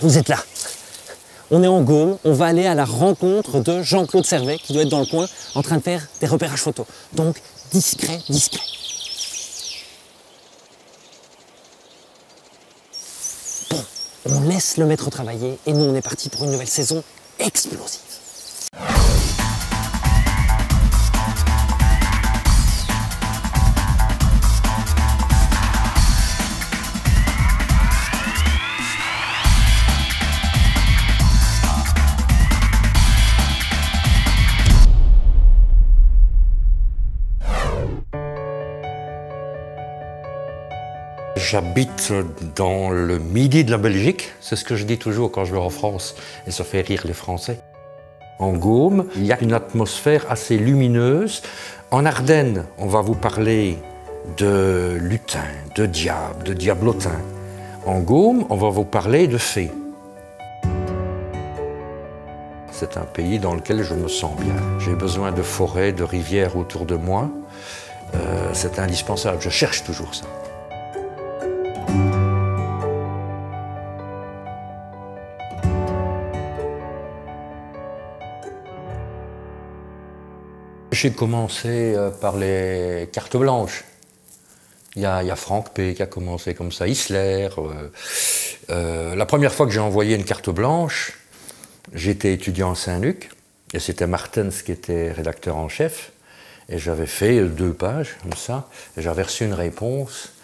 vous êtes là. On est en Gaume, on va aller à la rencontre de Jean-Claude Servet qui doit être dans le coin en train de faire des repérages photos. Donc discret, discret. Bon, on laisse le maître travailler et nous on est parti pour une nouvelle saison explosive. J'habite dans le midi de la Belgique, c'est ce que je dis toujours quand je vais en France, et ça fait rire les Français. En Gaume, il y a une atmosphère assez lumineuse. En Ardennes, on va vous parler de lutins, de diables, de diablotins. En Gaume, on va vous parler de fées. C'est un pays dans lequel je me sens bien. J'ai besoin de forêts, de rivières autour de moi. Euh, c'est indispensable, je cherche toujours ça. J'ai commencé euh, par les cartes blanches. Il y, a, Franck P qui a commencé comme ça, Isler. Euh, euh, la première fois que j'ai envoyé une carte blanche, j'étais étudiant à Saint-Luc, et c'était Martens qui était rédacteur en chef, et j'avais fait deux pages comme ça, et j'avais reçu une réponse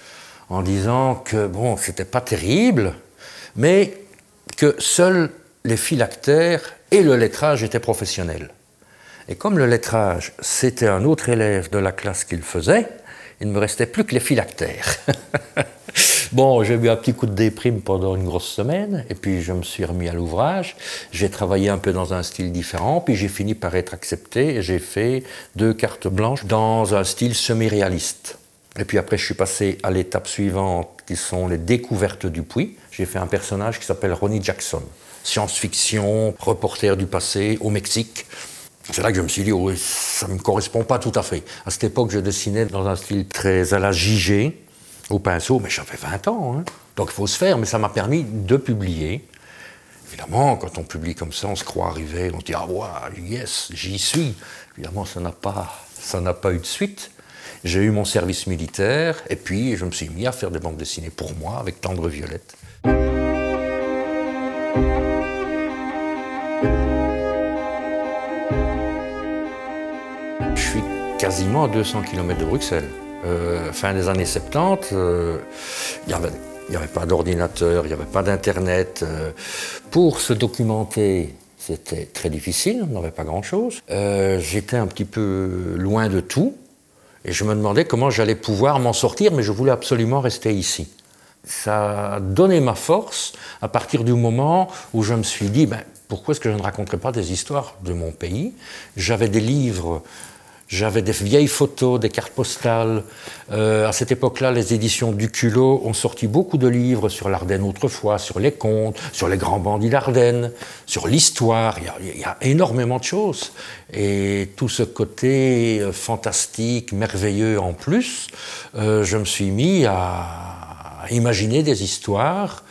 en disant que bon, c'était pas terrible, mais que seuls les phylactères et le lettrage étaient professionnels. Et comme le lettrage, c'était un autre élève de la classe qui le faisait, il ne me restait plus que les phylactères. bon, j'ai eu un petit coup de déprime pendant une grosse semaine, et puis je me suis remis à l'ouvrage. J'ai travaillé un peu dans un style différent, puis j'ai fini par être accepté, et j'ai fait deux cartes blanches dans un style semi-réaliste. Et puis après, je suis passé à l'étape suivante, qui sont les découvertes du puits. J'ai fait un personnage qui s'appelle Ronnie Jackson, science-fiction, reporter du passé au Mexique. C'est là que je me suis dit, ça ne me correspond pas tout à fait. À cette époque, je dessinais dans un style très à la JG, au pinceau, mais j'avais 20 ans. Hein. Donc il faut se faire, mais ça m'a permis de publier. Évidemment, quand on publie comme ça, on se croit arrivé, on se dit, ah ouais, yes, j'y suis. Évidemment, ça n'a pas, ça n'a pas eu de suite. J'ai eu mon service militaire, et puis je me suis mis à faire des bandes dessinées pour moi, avec Tendre Violette. Quasiment à 200 km de Bruxelles. Euh, fin des années 70, il n'y avait, pas d'ordinateur, il n'y avait pas d'Internet. Euh, pour se documenter, c'était très difficile, on n'avait pas grand-chose. Euh, j'étais un petit peu loin de tout et je me demandais comment j'allais pouvoir m'en sortir, mais je voulais absolument rester ici. Ça a donné ma force à partir du moment où je me suis dit, ben, pourquoi est-ce que je ne raconterais pas des histoires de mon pays? J'avais des livres j'avais des vieilles photos, des cartes postales. Euh, à cette époque-là, les éditions du culot ont sorti beaucoup de livres sur l'Ardenne autrefois, sur les contes, sur les grands bandits d'Ardenne, sur l'histoire. Il, y, a énormément de choses. Et tout ce côté euh, fantastique, merveilleux en plus, euh, je me suis mis à imaginer des histoires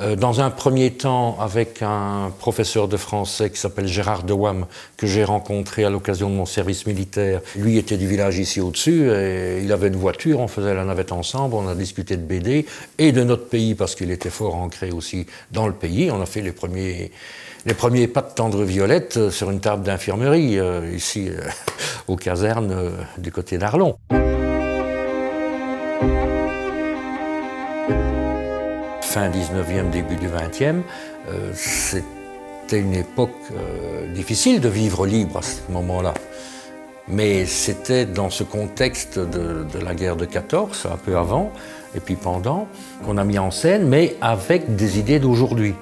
euh, dans un premier temps, avec un professeur de français qui s'appelle Gérard Dewam, que j'ai rencontré à l'occasion de mon service militaire. Lui était du village ici au-dessus, et il avait une voiture, on faisait la navette ensemble, on a discuté de BD et de notre pays, parce qu'il était fort ancré aussi dans le pays. On a fait les premiers les premiers pas de tendre violette sur une table d'infirmerie, euh, ici, euh, aux casernes du côté d'Arlon. Fin 19e, début du 20e, euh, c'était une époque euh, difficile de vivre libre à ce moment-là. Mais c'était dans ce contexte de, la guerre de 14, un peu avant, et puis pendant, qu'on a mis en scène, mais avec des idées d'aujourd'hui.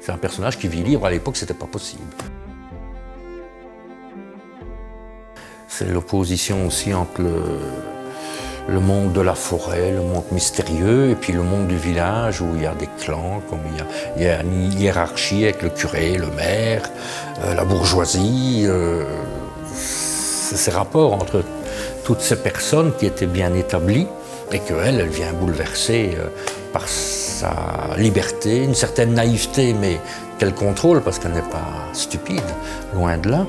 C'est un personnage qui vit libre, à l'époque c'était pas possible. C'est l'opposition aussi entre le, le monde de la forêt, le monde mystérieux, et puis le monde du village où il y a des clans, comme il y a, une hiérarchie avec le curé, le maire, euh, la bourgeoisie. Euh, ces rapports entre toutes ces personnes qui étaient bien établies et qu'elle, elle vient bouleverser euh, par sa liberté, une certaine naïveté, mais qu'elle contrôle parce qu'elle n'est pas stupide, loin de là.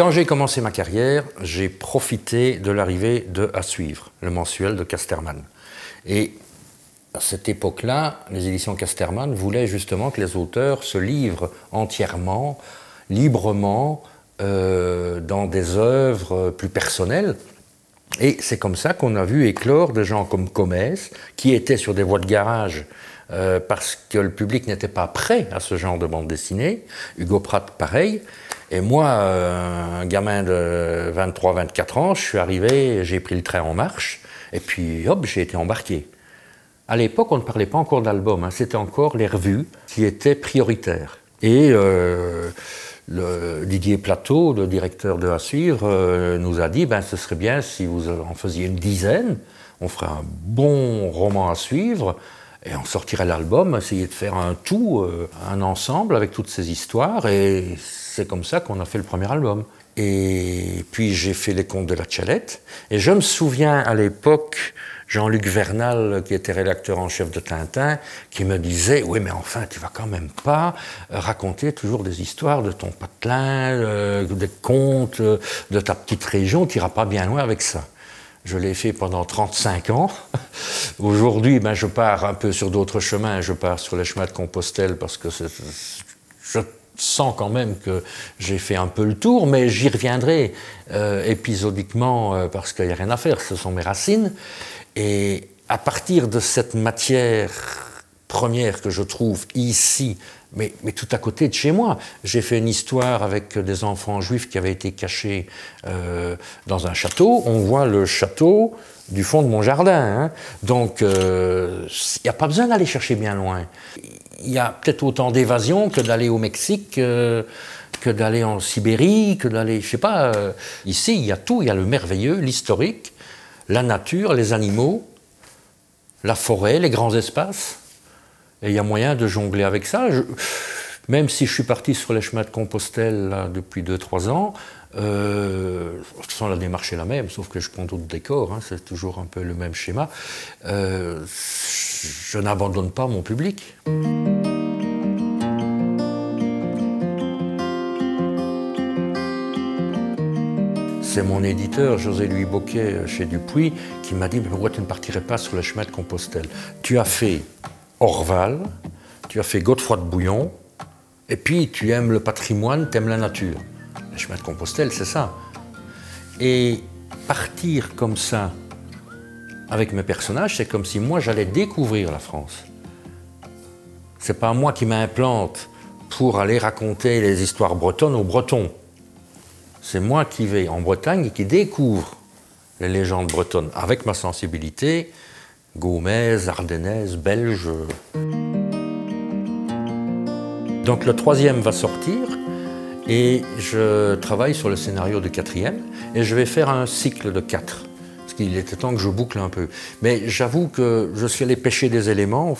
Quand j'ai commencé ma carrière, j'ai profité de l'arrivée de À suivre, le mensuel de Casterman. Et à cette époque-là, les éditions Casterman voulaient justement que les auteurs se livrent entièrement, librement, euh, dans des œuvres plus personnelles. Et c'est comme ça qu'on a vu éclore des gens comme Comès, qui étaient sur des voies de garage euh, parce que le public n'était pas prêt à ce genre de bande dessinée. Hugo Pratt, pareil. Et moi, euh, un gamin de 23-24 ans, je suis arrivé, j'ai pris le train en marche, et puis hop, j'ai été embarqué. À l'époque, on ne parlait pas encore d'album, hein. c'était encore les revues qui étaient prioritaires. Et euh, Didier Plateau, le directeur de À Suivre, nous a dit ben, ce serait bien si vous en faisiez une dizaine, on ferait un bon roman à suivre, et on sortirait l'album, essayer de faire un tout, euh, un ensemble avec toutes ces histoires, et c'est comme ça qu'on a fait le premier album. Et puis j'ai fait les contes de la Chalette, et je me souviens à l'époque Jean-Luc Vernal, qui était rédacteur en chef de Tintin, qui me disait Oui, mais enfin, tu vas quand même pas raconter toujours des histoires de ton patelin, euh, des contes euh, de ta petite région, tu n'iras pas bien loin avec ça. Je l'ai fait pendant 35 ans. Aujourd'hui, ben, je pars un peu sur d'autres chemins. Je pars sur les chemins de Compostelle parce que je sens quand même que j'ai fait un peu le tour, mais j'y reviendrai épisodiquement parce qu'il n'y a rien à faire. Ce sont mes racines. Et à partir de cette matière première que je trouve ici, mais, tout à côté de chez moi, j'ai fait une histoire avec des enfants juifs qui avaient été cachés euh, dans un château. On voit le château du fond de mon jardin. Hein. Donc, euh, il n'y a pas besoin d'aller chercher bien loin. Il y a peut-être autant d'évasion que d'aller au Mexique. Euh, que d'aller en Sibérie, que d'aller, je sais pas, ici il y a tout, il y a le merveilleux, l'historique, la nature, les animaux, la forêt, les grands espaces. Et il y a moyen de jongler avec ça. même si je suis parti sur les chemins de Compostelle depuis 2-3 ans, euh, sans la démarche est la même, sauf que je prends d'autres décors, hein, c'est toujours un peu le même schéma. Euh, je n'abandonne pas mon public. C'est mon éditeur, José-Louis Boquet, chez Dupuis, qui m'a dit Mais pourquoi tu ne partirais pas sur le chemin de Compostelle? Tu as fait Orval, tu as fait Godefroy de Bouillon, et puis tu aimes le patrimoine, tu aimes la nature. Le chemin de Compostelle, c'est ça. Et partir comme ça avec mes personnages, c'est comme si moi j'allais découvrir la France. C'est pas moi qui m'implante pour aller raconter les histoires bretonnes aux Bretons c'est moi qui vais en Bretagne et qui découvre les légendes bretonnes avec ma sensibilité, gaumaise, ardennaise, belge. Donc le troisième va sortir et je travaille sur le scénario du quatrième et je vais faire un cycle de quatre. Parce qu'il était temps que je boucle un peu. Mais j'avoue que je suis allé pêcher des éléments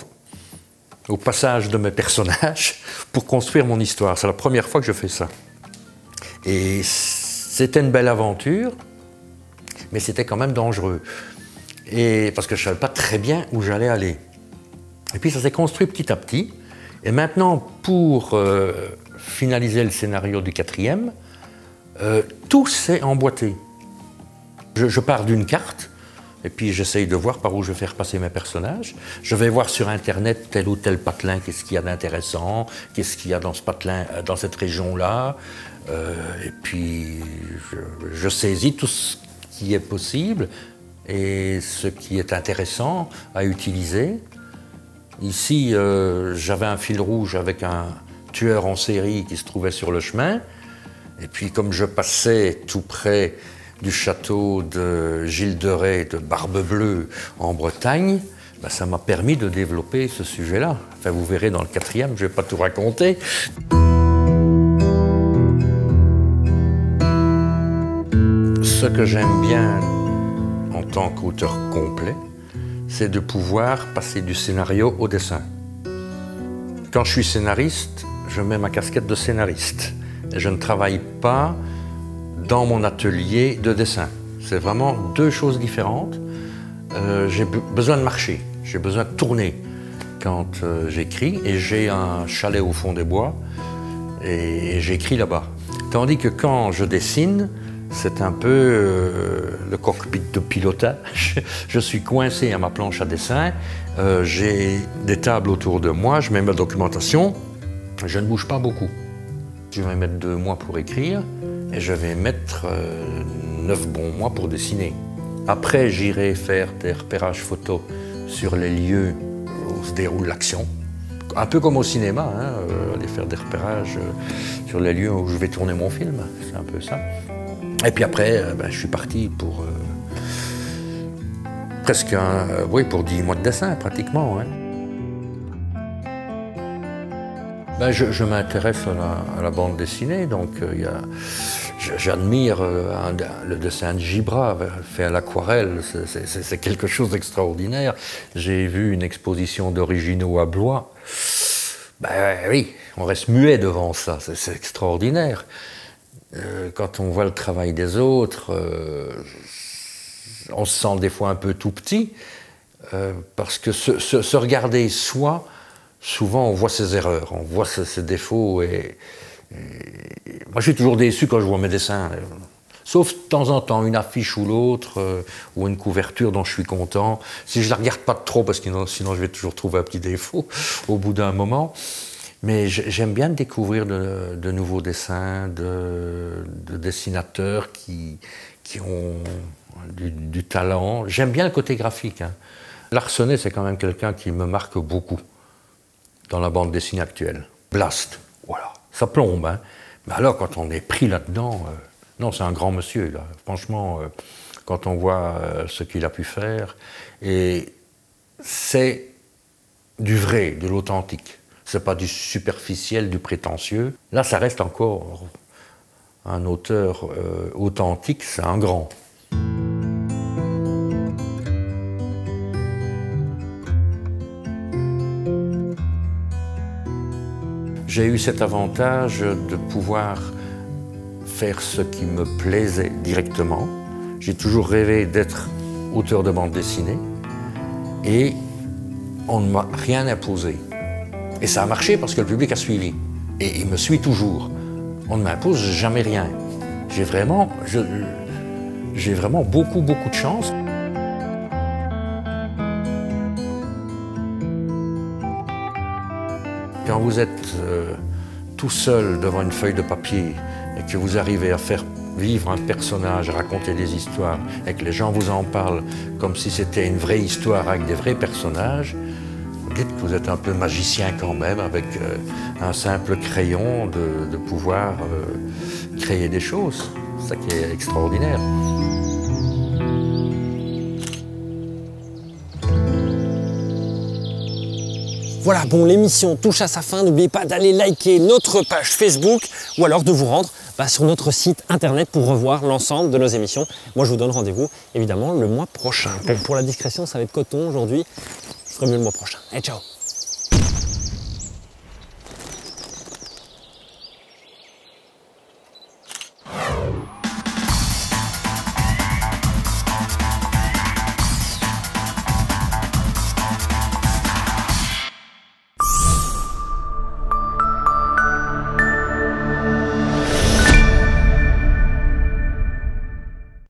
au passage de mes personnages pour construire mon histoire. C'est la première fois que je fais ça. Et c'était une belle aventure, mais c'était quand même dangereux. Parce que je ne savais pas très bien où j'allais aller. Et puis ça s'est construit petit à petit. Et maintenant, pour euh, finaliser le scénario du quatrième, euh, tout s'est emboîté. Je, pars d'une carte, et puis j'essaye de voir par où je vais faire passer mes personnages. Je vais voir sur Internet tel ou tel patelin, qu'est-ce qu'il y a d'intéressant, qu'est-ce qu'il y a dans ce patelin, euh, dans cette région-là. Et puis je, saisis tout ce qui est possible et ce qui est intéressant à utiliser. Ici, euh, j'avais un fil rouge avec un tueur en série qui se trouvait sur le chemin. Et puis comme je passais tout près du château de Gilles de Rais de Barbe Bleue en Bretagne, ben, ça m'a permis de développer ce sujet-là. Enfin, vous verrez dans le quatrième, je ne vais pas tout raconter. Ce que j'aime bien en tant qu'auteur complet, c'est de pouvoir passer du scénario au dessin. Quand je suis scénariste, je mets ma casquette de scénariste. Et je ne travaille pas dans mon atelier de dessin. C'est vraiment deux choses différentes. Euh, j'ai besoin de marcher. J'ai besoin de tourner quand euh, j'écris et j'ai un chalet au fond des bois et j'écris là-bas. Tandis que quand je dessine, c'est un peu euh, le cockpit de pilotage. je suis coincé à ma planche à dessin, euh, j'ai des tables autour de moi, je mets ma documentation, je ne bouge pas beaucoup. Je vais mettre deux mois pour écrire et je vais mettre euh, neuf bons mois pour dessiner. Après, j'irai faire des repérages photos sur les lieux où se déroule l'action. Un peu comme au cinéma, hein, aller faire des repérages sur les lieux où je vais tourner mon film, c'est un peu ça. Et puis après, euh, ben, je suis parti pour euh, presque un, euh, oui, pour 10 mois de dessin pratiquement. Ben, je, m'intéresse à, la, bande dessinée, donc j'admire le dessin de Gibra fait à l'aquarelle, c'est quelque chose d'extraordinaire. J'ai vu une exposition d'originaux à Blois. Ben oui, on reste muet devant ça, c'est extraordinaire. Euh, quand on voit le travail des autres, euh, on se sent des fois un peu tout petit, euh, parce que se, regarder soi, souvent on voit ses erreurs, on voit ses, défauts, et, moi je suis toujours déçu quand je vois mes dessins. Sauf de temps en temps, une affiche ou l'autre, ou une couverture dont je suis content. Si je la regarde pas trop, parce que sinon je vais toujours trouver un petit défaut au bout d'un moment. Mais j'aime bien découvrir de, nouveaux dessins, de, dessinateurs qui, ont du, talent. J'aime bien le côté graphique. Hein. C'est quand même quelqu'un qui me marque beaucoup dans la bande dessinée actuelle. Blast, voilà, ça plombe. Hein. Mais alors, quand on est pris là-dedans, euh, non, c'est un grand monsieur. Là. Franchement, euh, quand on voit euh, ce qu'il a pu faire, c'est du vrai, de l'authentique c'est pas du superficiel, du prétentieux. Là, ça reste encore un auteur euh, authentique, c'est un grand. J'ai eu cet avantage de pouvoir faire ce qui me plaisait directement. J'ai toujours rêvé d'être auteur de bande dessinée et on ne m'a rien imposé. Et ça a marché parce que le public a suivi. Et il me suit toujours. On ne m'impose jamais rien. J'ai vraiment, beaucoup, beaucoup de chance. Quand vous êtes euh, tout seul devant une feuille de papier et que vous arrivez à faire vivre un personnage, raconter des histoires, et que les gens vous en parlent comme si c'était une vraie histoire avec des vrais personnages, dites que vous êtes un peu magicien quand même, avec euh, un simple crayon, de, pouvoir euh, créer des choses. C'est ça qui est extraordinaire. Voilà, bon, l'émission touche à sa fin. N'oubliez pas d'aller liker notre page Facebook ou alors de vous rendre bah, sur notre site internet pour revoir l'ensemble de nos émissions. Moi, je vous donne rendez-vous évidemment le mois prochain. pour la discrétion, ça va être coton aujourd'hui. Mieux le mois prochain. Et ciao